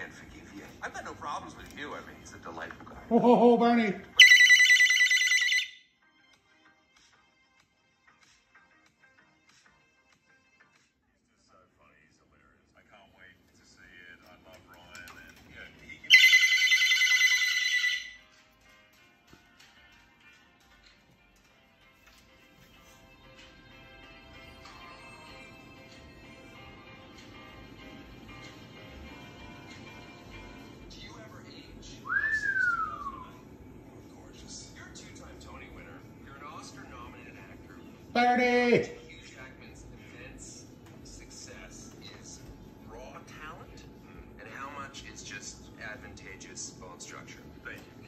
can't forgive you. I've got no problems with you. I mean, he's a delightful guy. Ho, ho, ho, Barney. 30. Talent, and how much is just advantageous bone structure. Thank you.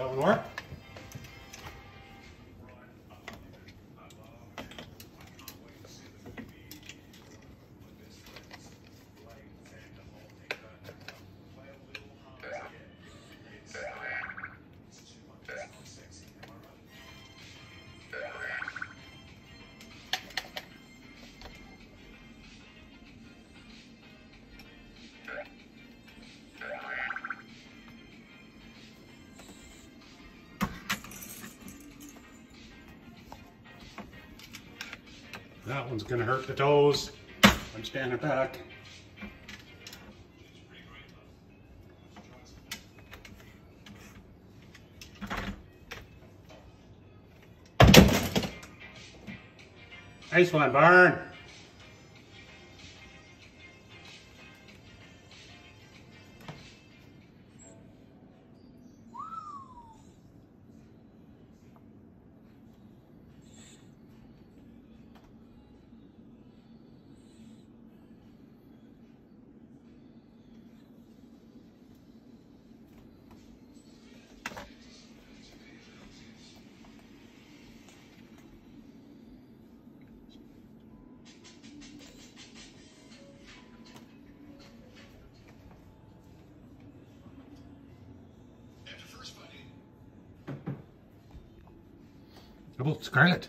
That one work? That one's gonna hurt the toes. I'm standing back. Nice one, Barn. About Scarlet?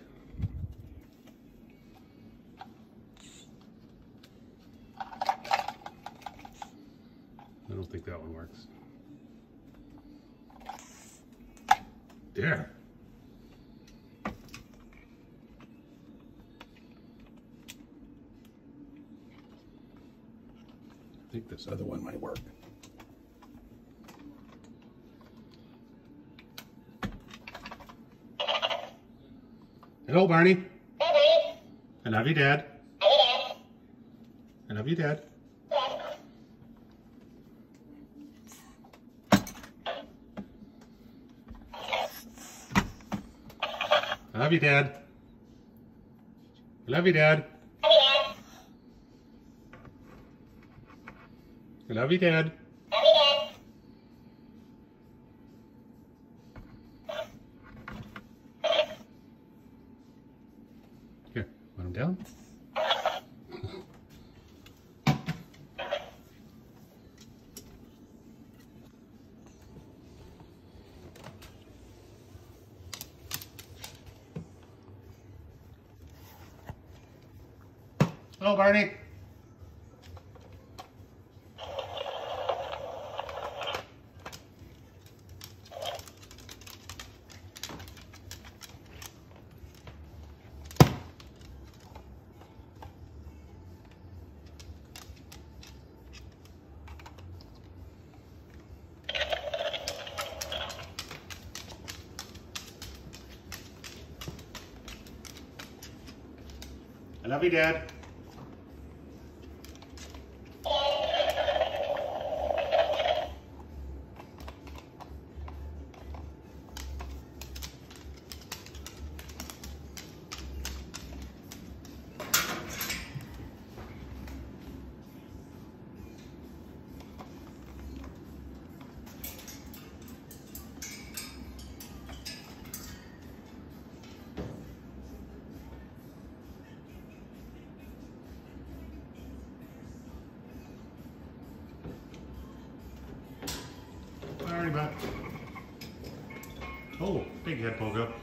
I don't think that one works. There. I think this other one might work. Hello, Barney. I love you, Dad. I love you, Dad. I love you, Dad. I love you, Dad. I love you, Dad. Here, Hello, Barney. I love you, Dad. Sorry, bud. Oh, big head poke up.